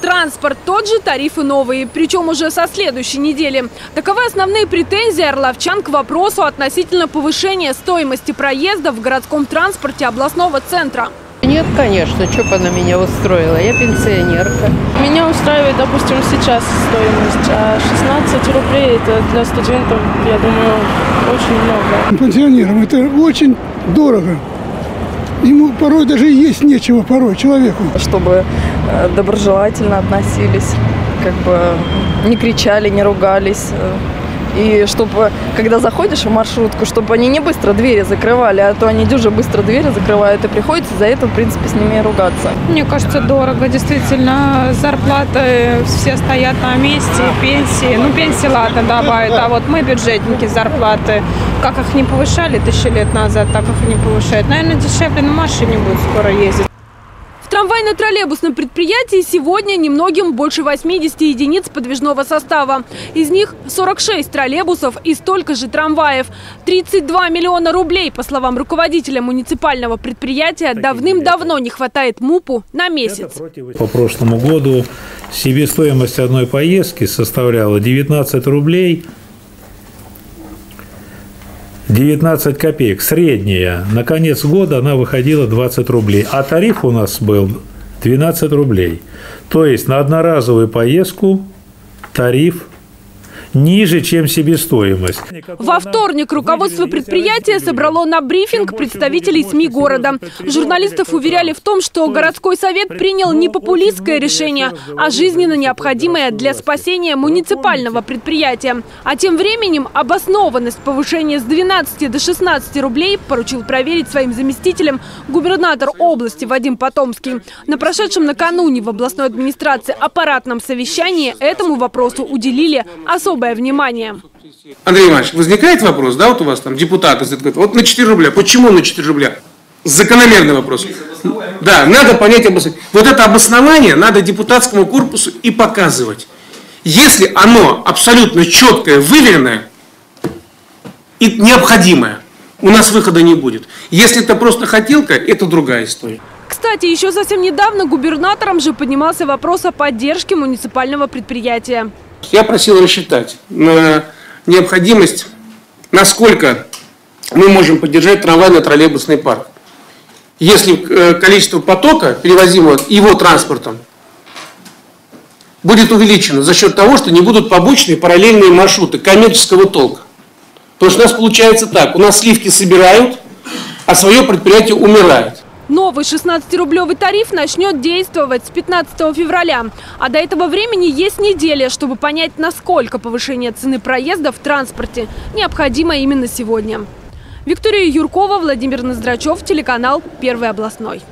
Транспорт тот же, тарифы новые, причем уже со следующей недели. Таковы основные претензии орловчан к вопросу относительно повышения стоимости проезда в городском транспорте областного центра. Нет, конечно, что бы она меня устроила? Я пенсионерка. Меня устраивает, допустим, сейчас стоимость, а 16 рублей это для студентов, я думаю, очень много. Пенсионерам это очень дорого. Ему порой даже и есть нечего порой человеку. чтобы доброжелательно относились, как бы не кричали, не ругались. э, И чтобы, когда заходишь в маршрутку, чтобы они не быстро двери закрывали, а то они дюже быстро двери закрывают, и приходится за это, в принципе, с ними ругаться. Мне кажется, дорого. Действительно, зарплаты все стоят на месте, пенсии. Ну, пенсии, ладно, добавят. А вот мы, бюджетники, зарплаты, как их не повышали тысячу лет назад, так их и не повышают. Наверное, дешевле на машине будет скоро ездить. Трамвайно-троллейбусном предприятии сегодня немногим больше 80 единиц подвижного состава. Из них 46 троллейбусов и столько же трамваев. 32 миллиона рублей, по словам руководителя муниципального предприятия, давным-давно не хватает МУПу на месяц. По прошлому году себестоимость одной поездки составляла 19 рублей 19 копеек. Средняя. На конец года она выходила 20 рублей. А тариф у нас был 12 рублей. То есть на одноразовую поездку тариф ниже, чем себестоимость. Во вторник руководство предприятия собрало на брифинг представителей СМИ города. Журналистов уверяли в том, что городской совет принял не популистское решение, а жизненно необходимое для спасения муниципального предприятия. А тем временем обоснованность повышения с 12 до 16 рублей поручил проверить своим заместителям губернатор области Вадим Потомский. На прошедшем накануне в областной администрации аппаратном совещании этому вопросу уделили особое внимание. Андрей Иванович, возникает вопрос, да, вот у вас там депутаты вот на 4 рубля, почему на 4 рубля? Закономерный вопрос. Да, надо понять обоснование. Вот это обоснование надо депутатскому корпусу и показывать. Если оно абсолютно четкое, выверенное и необходимое, у нас выхода не будет. Если это просто хотелка, это другая история. Кстати, еще совсем недавно губернатором же поднимался вопрос о поддержке муниципального предприятия. Я просил рассчитать на необходимость, насколько мы можем поддержать трамвайно-троллейбусный парк. Если э, количество потока, перевозимого его транспортом, будет увеличено за счет того, что не будут побочные параллельные маршруты коммерческого толка. Потому что у нас получается так, у нас сливки собирают, а свое предприятие умирает. Новый 16-рублевый тариф начнет действовать с 15 февраля. А до этого времени есть неделя, чтобы понять, насколько повышение цены проезда в транспорте необходимо именно сегодня. Виктория Юркова, Владимир Ноздрачев, телеканал «Первый областной».